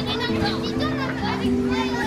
Di situ, kita.